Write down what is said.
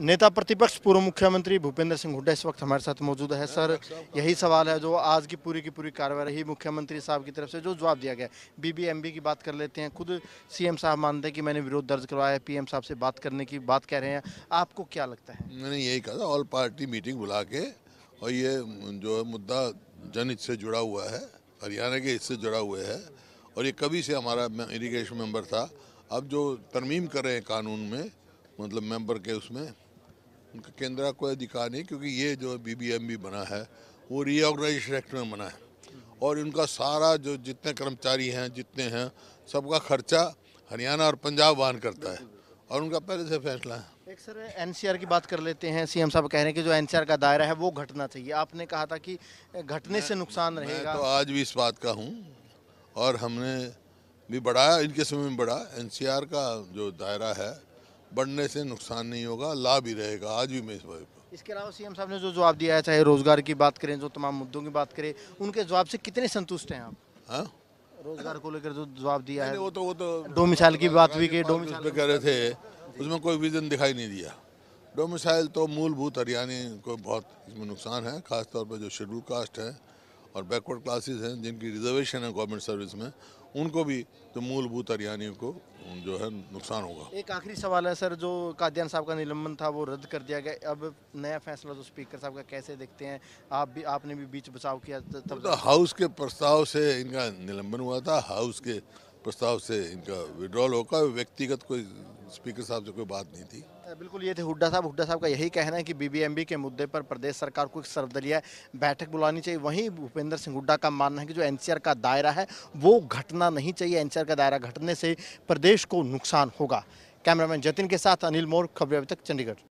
नेता प्रतिपक्ष पूर्व मुख्यमंत्री भूपेंद्र सिंह हुड्डा इस वक्त हमारे साथ मौजूद है। सर, यही सवाल है जो आज की पूरी की पूरी कार्रवाई रही। मुख्यमंत्री साहब की तरफ़ से जो जवाब दिया गया बीबीएमबी की बात कर लेते हैं। खुद सीएम साहब मानते हैं कि मैंने विरोध दर्ज करवाया है, पीएम साहब से बात करने की बात कह रहे हैं। आपको क्या लगता है? मैंने यही कहा ऑल पार्टी मीटिंग बुला के और ये जो मुद्दा जनहित से जुड़ा हुआ है, हरियाणा के हित से जुड़ा हुआ है और ये कभी से हमारा इरीगेशन मेंबर था। अब जो तरमीम कर रहे हैं कानून में मतलब मेंबर के उसमें उनका केंद्र का कोई अधिकार नहीं क्योंकि ये जो बीबीएमबी बना है वो रीऑर्गेनाइजेशन एक्ट में बना है। और इनका सारा जो जितने कर्मचारी हैं जितने हैं सबका खर्चा हरियाणा और पंजाब वहन करता है। और उनका पहले से फैसला है। एक सर एनसीआर की बात कर लेते हैं। सीएम साहब कह रहे हैं कि जो एनसीआर का दायरा है वो घटना चाहिए। आपने कहा था कि घटने से नुकसान रहेगा। तो आज भी इस बात का हूँ और हमने भी बढ़ाया इनके समय में बढ़ा एनसीआर का जो दायरा है बढ़ने से नुकसान नहीं होगा लाभ ही रहेगा आज भी मैं इस बात को इसके अलावा सीएम साहब ने जो जवाब दिया है चाहे रोज़गार की बात करें जो तमाम मुद्दों की बात करें उनके जवाब से कितने संतुष्ट हैं आप? हाँ? रोज़गार को लेकर जो जवाब दिया है वो तो वो तो डोमिसाइल की बात भी की उस डोमिसाइल कह रहे थे उसमें कोई विजन दिखाई नहीं दिया। डोमिसाइल तो मूलभूत हरियाणी को बहुत इसमें नुकसान है खासतौर पर जो शेड्यूल कास्ट है और बैकवर्ड क्लासेस हैं जिनकी रिजर्वेशन है गवर्नमेंट सर्विस में उनको भी जो मूलभूत हरियाणियों को जो है नुकसान होगा। एक आखिरी सवाल है सर जो कादियान साहब का निलंबन था वो रद्द कर दिया गया। अब नया फैसला तो स्पीकर साहब का कैसे देखते हैं? आप भी आपने भी बीच बचाव किया त- तब तो हाउस के प्रस्ताव से इनका निलंबन हुआ था हाउस के प्रस्ताव से इनका विड्रॉल होगा व्यक्तिगत कोई स्पीकर साहब से कोई बात नहीं थी। बिल्कुल, ये थे हुड्डा साहब। हुड्डा साहब का यही कहना है कि बीबीएमबी के मुद्दे पर प्रदेश सरकार को एक सर्वदलीय बैठक बुलानी चाहिए। वहीं भूपेंद्र सिंह हुड्डा का मानना है कि जो एनसीआर का दायरा है, वो घटना नहीं चाहिए। एनसीआर का दायरा घटने से प्रदेश को नुकसान होगा। कैमरामैन जतिन के साथ अनिल मोर, खबरें अभी तक चंडीगढ़।